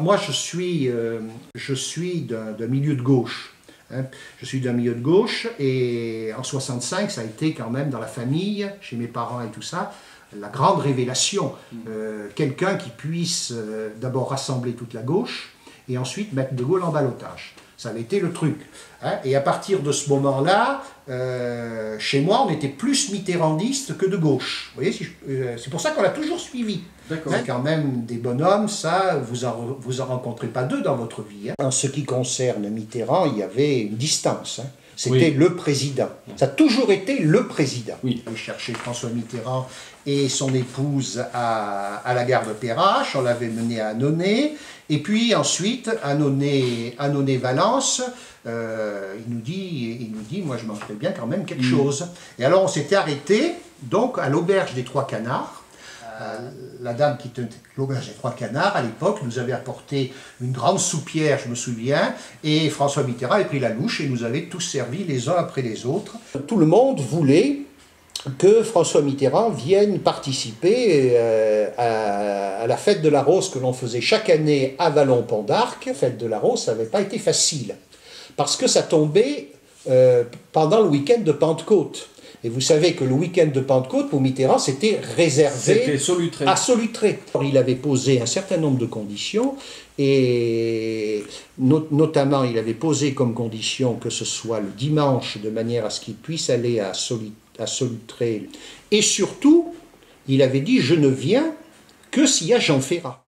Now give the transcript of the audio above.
Moi, je suis, euh, je suis d'un milieu de gauche. hein. Je suis d'un milieu de gauche et en 65, ça a été quand même dans la famille, chez mes parents et tout ça, la grande révélation. Euh, Quelqu'un qui puisse euh, d'abord rassembler toute la gauche et ensuite mettre De Gaulle en balotage. Ça avait été le truc. hein. Et à partir de ce moment-là, euh, chez moi, on était plus mitterrandiste que de gauche. Vous voyez, si euh, c'est pour ça qu'on l'a toujours suivi. D'accord. C'est quand même des bonhommes, ça, vous en, vous en rencontrez pas deux dans votre vie. hein. En ce qui concerne Mitterrand, il y avait une distance. C'était Oui. le président. Ça a toujours été le président. Oui. On chercher François Mitterrand et son épouse à, à la gare de Perrache. On l'avait mené à Annonay. Et puis ensuite, Annonay, Annonay-Valence, euh, il, nous dit, il nous dit, moi je mangerais bien quand même quelque chose. Et alors on s'était arrêté, donc, à l'auberge des Trois Canards. Euh, la dame qui tenait l'auberge des Trois Canards, à l'époque, nous avait apporté une grande soupière, je me souviens, et François Mitterrand avait pris la louche et nous avait tous servi les uns après les autres. Tout le monde voulait que François Mitterrand vienne participer euh, à, la fête de la Rose que l'on faisait chaque année à Vallon-Pont d'Arc. La fête de la Rose, ça n'avait pas été facile, parce que ça tombait euh, pendant le week-end de Pentecôte. Et vous savez que le week-end de Pentecôte, pour Mitterrand, c'était réservé solutré. à Solutré. Alors, il avait posé un certain nombre de conditions, et not- notamment il avait posé comme condition que ce soit le dimanche, de manière à ce qu'il puisse aller à, Soli- à Solutré. Et surtout, il avait dit, je ne viens que s'il y a Jean Ferrat.